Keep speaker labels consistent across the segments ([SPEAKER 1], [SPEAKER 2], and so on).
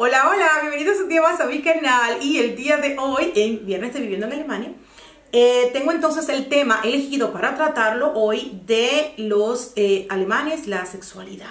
[SPEAKER 1] Hola, hola, bienvenidos un día más a mi canal y el día de hoy, en Viernes de Viviendo en Alemania, eh, tengo entonces el tema elegido para tratarlo hoy de los eh, alemanes, la sexualidad.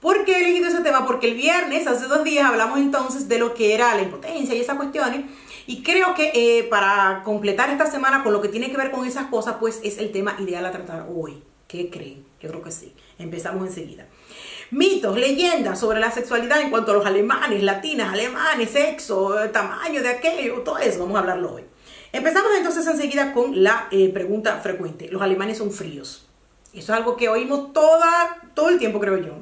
[SPEAKER 1] ¿Por qué he elegido ese tema? Porque el viernes, hace dos días, hablamos entonces de lo que era la impotencia y esas cuestiones. Y creo que eh, para completar esta semana con lo que tiene que ver con esas cosas, pues es el tema ideal a tratar hoy. ¿Qué creen? Yo creo que sí. Empezamos enseguida. Mitos, leyendas sobre la sexualidad en cuanto a los alemanes, latinas, alemanes, sexo, tamaño de aquello, todo eso, vamos a hablarlo hoy. Empezamos entonces enseguida con la eh, pregunta frecuente. Los alemanes son fríos. Eso es algo que oímos toda, todo el tiempo, creo yo.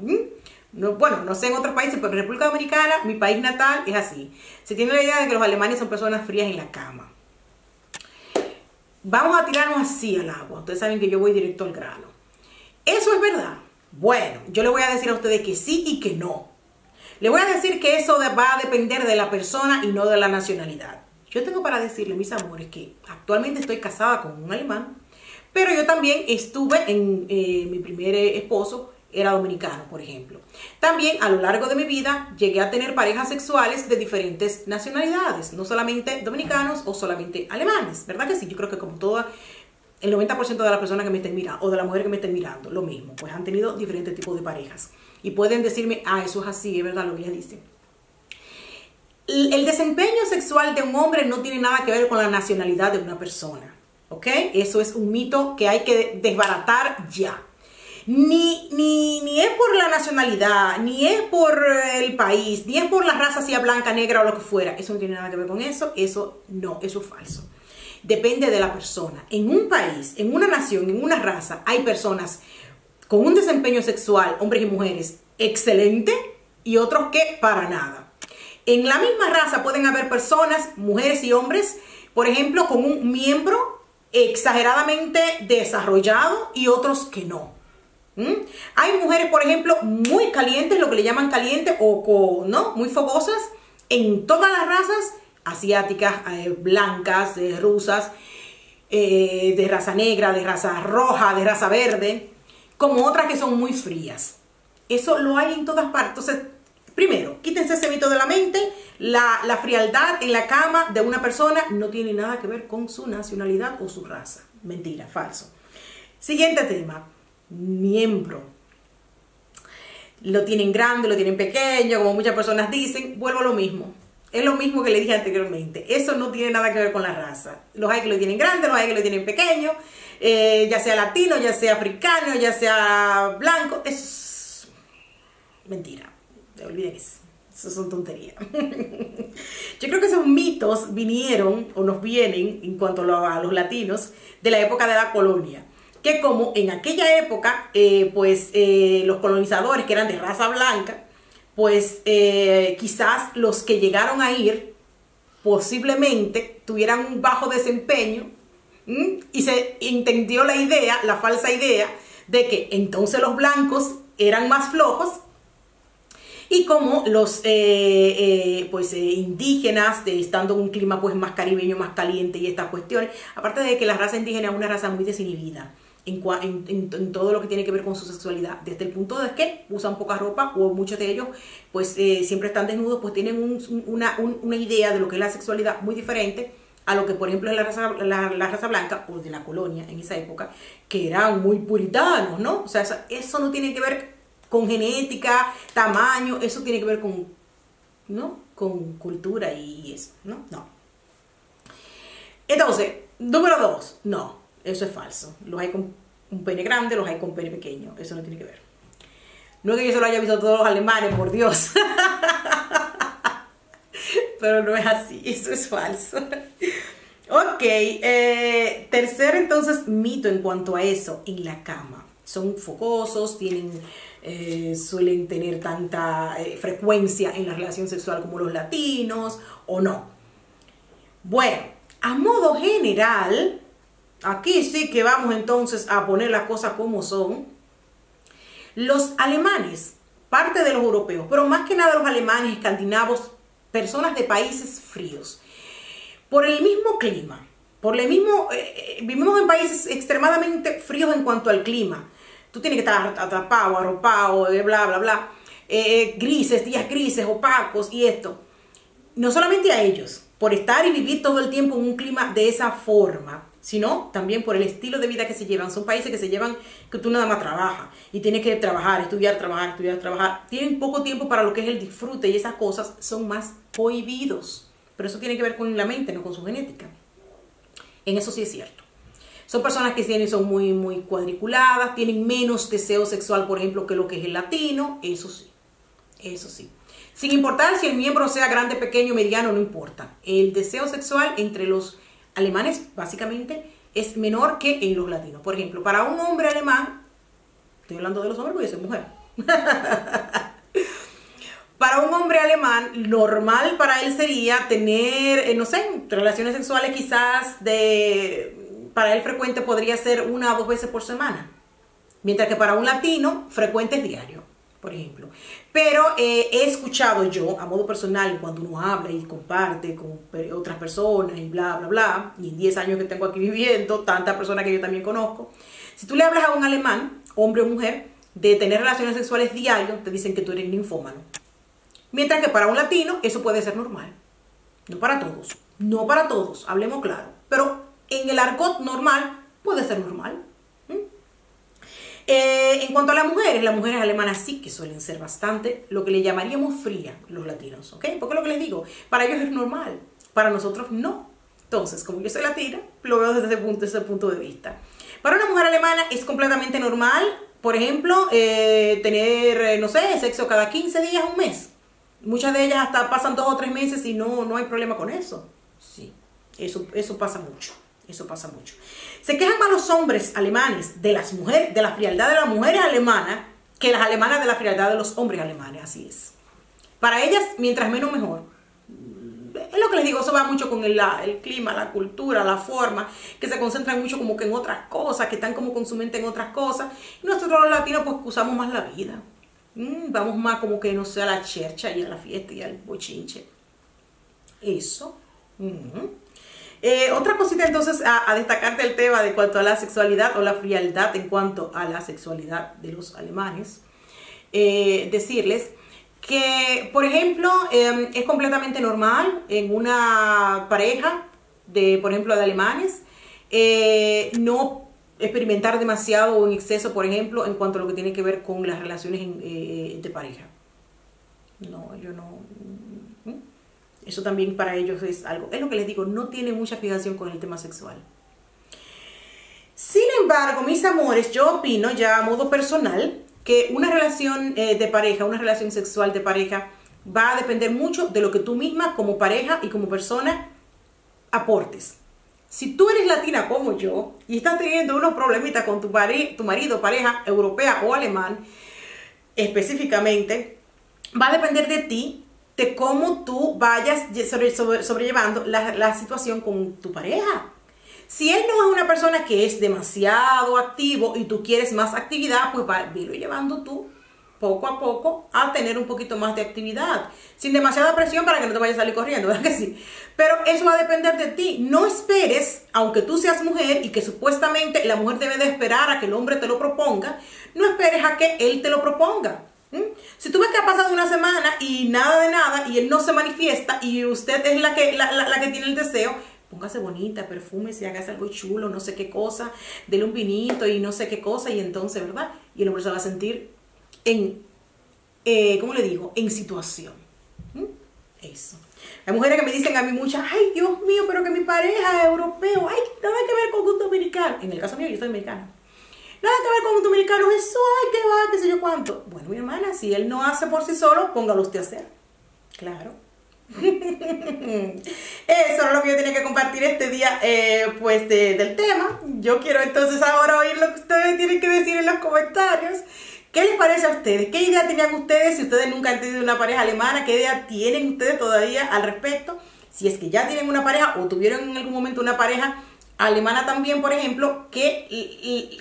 [SPEAKER 1] No, bueno, no sé en otros países, pero en República Dominicana, mi país natal, es así. Se tiene la idea de que los alemanes son personas frías en la cama. Vamos a tirarnos así al agua. Ustedes saben que yo voy directo al grano. ¿Eso es verdad? Bueno, yo le voy a decir a ustedes que sí y que no. Le voy a decir que eso va a depender de la persona y no de la nacionalidad. Yo tengo para decirle, mis amores, que actualmente estoy casada con un alemán, pero yo también estuve en eh, mi primer esposo, era dominicano, por ejemplo. También a lo largo de mi vida llegué a tener parejas sexuales de diferentes nacionalidades, no solamente dominicanos o solamente alemanes, ¿verdad que sí? Yo creo que como toda el 90% de las personas que me estén mirando o de las mujeres que me estén mirando, lo mismo, pues han tenido diferentes tipos de parejas. Y pueden decirme, ah, eso es así, es verdad lo que ella dice. El desempeño sexual de un hombre no tiene nada que ver con la nacionalidad de una persona, ¿ok? Eso es un mito que hay que desbaratar ya. Ni, ni, ni es por la nacionalidad, ni es por el país, ni es por la raza, sea blanca, negra o lo que fuera. Eso no tiene nada que ver con eso. Eso no, eso es falso depende de la persona. En un país, en una nación, en una raza, hay personas con un desempeño sexual, hombres y mujeres, excelente y otros que para nada. En la misma raza pueden haber personas, mujeres y hombres, por ejemplo, con un miembro exageradamente desarrollado y otros que no. ¿Mm? Hay mujeres, por ejemplo, muy calientes, lo que le llaman calientes o ¿no? muy fogosas en todas las razas asiáticas, eh, blancas, rusas, eh, de raza negra, de raza roja, de raza verde, como otras que son muy frías. Eso lo hay en todas partes. Entonces, primero, quítense ese mito de la mente. La, la frialdad en la cama de una persona no tiene nada que ver con su nacionalidad o su raza. Mentira, falso. Siguiente tema, miembro. Lo tienen grande, lo tienen pequeño, como muchas personas dicen. Vuelvo a lo mismo es lo mismo que le dije anteriormente. Eso no tiene nada que ver con la raza. Los hay que lo tienen grande, los hay que lo tienen pequeño, eh, ya sea latino, ya sea africano, ya sea blanco. Es mentira. Olviden eso. Eso son tonterías. Yo creo que esos mitos vinieron o nos vienen en cuanto a los latinos de la época de la colonia que como en aquella época, eh, pues eh, los colonizadores que eran de raza blanca, pues eh, quizás los que llegaron a ir posiblemente tuvieran un bajo desempeño y se entendió la idea, la falsa idea, de que entonces los blancos eran más flojos y como los eh, eh, pues indígenas estando en un clima pues más caribeño más caliente y estas cuestiones aparte de que la raza indígena es una raza muy desinhibida en, todo lo que tiene que ver con su sexualidad, desde el punto de que usan poca ropa o muchos de ellos pues eh, siempre están desnudos, pues tienen una, idea de lo que es la sexualidad muy diferente a lo que por ejemplo es la raza, la, raza blanca o de la colonia en esa época, que eran muy puritanos, ¿no? O sea, eso, no tiene que ver con genética, tamaño, eso tiene que ver con, ¿no? Con cultura y eso, ¿no? No. Entonces, número dos, no. Eso es falso. Los hay con un pene grande, los hay con pene pequeño. Eso no tiene que ver. No es que yo se lo haya visto a todos los alemanes, por Dios. Pero no es así, eso es falso. ok, eh, tercer entonces mito en cuanto a eso, en la cama. Son focosos, tienen, eh, suelen tener tanta eh, frecuencia en la relación sexual como los latinos o no. Bueno, a modo general, Aquí sí que vamos entonces a poner las cosas como son. Los alemanes, parte de los europeos, pero más que nada los alemanes, escandinavos, personas de países fríos, por el mismo clima, por el mismo, eh, eh, vivimos en países extremadamente fríos en cuanto al clima. Tú tienes que estar atrapado, arropado, eh, bla, bla, bla. eh, grises, días grises, opacos y esto. No solamente a ellos, por estar y vivir todo el tiempo en un clima de esa forma, sino también por el estilo de vida que se llevan. Son países que se llevan que tú nada más trabajas y tienes que trabajar, estudiar, trabajar, estudiar, trabajar. Tienen poco tiempo para lo que es el disfrute y esas cosas son más prohibidos. Pero eso tiene que ver con la mente, no con su genética. En eso sí es cierto. Son personas que tienen, son muy, muy cuadriculadas, tienen menos deseo sexual, por ejemplo, que lo que es el latino. Eso sí, eso sí. Sin importar si el miembro sea grande, pequeño, mediano, no importa. El deseo sexual entre los alemanes, básicamente, es menor que en los latinos. Por ejemplo, para un hombre alemán, estoy hablando de los hombres porque yo soy mujer. para un hombre alemán, normal para él sería tener, eh, no sé, relaciones sexuales quizás de, para él frecuente podría ser una o dos veces por semana. Mientras que para un latino, frecuente es diario, por ejemplo. Pero eh, he escuchado yo, a modo personal, cuando uno habla y comparte con otras personas y bla, bla, bla, y en 10 años que tengo aquí viviendo, tantas personas que yo también conozco, si tú le hablas a un alemán, hombre o mujer, de tener relaciones sexuales diarios, te dicen que tú eres ninfómano. Mientras que para un latino eso puede ser normal. No para todos. No para todos, hablemos claro. Pero en el argot normal puede ser normal. Eh, en cuanto a las mujeres, las mujeres alemanas sí que suelen ser bastante lo que le llamaríamos fría los latinos, ¿ok? Porque lo que les digo, para ellos es normal, para nosotros no. Entonces, como yo soy latina, lo veo desde ese punto, desde ese punto de vista. Para una mujer alemana es completamente normal, por ejemplo, eh, tener, eh, no sé, sexo cada 15 días, un mes. Muchas de ellas hasta pasan dos o tres meses y no, no hay problema con eso. Sí, eso, eso pasa mucho. Eso pasa mucho. Se quejan más los hombres alemanes de las mujeres, de la frialdad de las mujeres alemanas que las alemanas de la frialdad de los hombres alemanes. Así es. Para ellas, mientras menos mejor. Es lo que les digo, eso va mucho con el, clima, la cultura, la forma, que se concentran mucho como que en otras cosas, que están como con su mente en otras cosas. Y nosotros los latinos pues usamos más la vida. Mm, vamos más como que no sea la chercha y a la fiesta y al bochinche. Eso. Eh, otra cosita entonces a, a, destacar del tema de cuanto a la sexualidad o la frialdad en cuanto a la sexualidad de los alemanes. Eh, decirles que, por ejemplo, eh, es completamente normal en una pareja de, por ejemplo, de alemanes, eh, no experimentar demasiado o en exceso, por ejemplo, en cuanto a lo que tiene que ver con las relaciones en, de pareja. No, yo no. Eso también para ellos es algo. Es lo que les digo, no tiene mucha fijación con el tema sexual. Sin embargo, mis amores, yo opino ya a modo personal que una relación eh, de pareja, una relación sexual de pareja, va a depender mucho de lo que tú misma como pareja y como persona aportes. Si tú eres latina como yo y estás teniendo unos problemitas con tu, tu marido, pareja europea o alemán, específicamente, va a depender de ti, de cómo tú vayas sobre, sobre, sobrellevando la, la situación con tu pareja. Si él no es una persona que es demasiado activo y tú quieres más actividad, pues va, velo llevando tú poco a poco a tener un poquito más de actividad, sin demasiada presión para que no te vayas a salir corriendo, ¿verdad que sí? Pero eso va a depender de ti. No esperes, aunque tú seas mujer y que supuestamente la mujer debe de esperar a que el hombre te lo proponga, no esperes a que él te lo proponga. Si tú ves que ha pasado una semana y nada de nada y él no se manifiesta y usted es la que, la, la, que tiene el deseo, póngase bonita, perfume, si hagas algo chulo, no sé qué cosa, dele un vinito y no sé qué cosa y entonces, ¿verdad? Y el hombre se va a sentir en, eh, ¿cómo le digo? En situación. ¿Mm? Eso. Hay mujeres que me dicen a mí muchas, ay Dios mío, pero que mi pareja es europeo, ay, nada que ver con un dominicano. En el caso mío, yo soy americana. Nada que ver con un dominicano, eso, ay, qué va, qué sé yo cuánto. Bueno, mi hermana, si él no hace por sí solo, póngalo usted a hacer. Claro. Eso es lo que yo tenía que compartir este día, eh, pues, de, del tema. Yo quiero entonces ahora oír lo que ustedes tienen que decir en los comentarios. ¿Qué les parece a ustedes? ¿Qué idea tenían ustedes si ustedes nunca han tenido una pareja alemana? ¿Qué idea tienen ustedes todavía al respecto? Si es que ya tienen una pareja o tuvieron en algún momento una pareja alemana también, por ejemplo, ¿qué,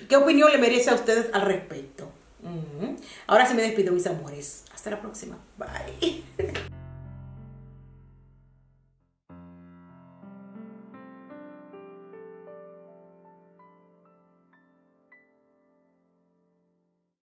[SPEAKER 1] qué opinión le merece a ustedes al respecto? Ahora sí me despido, mis amores. Hasta la próxima. Bye.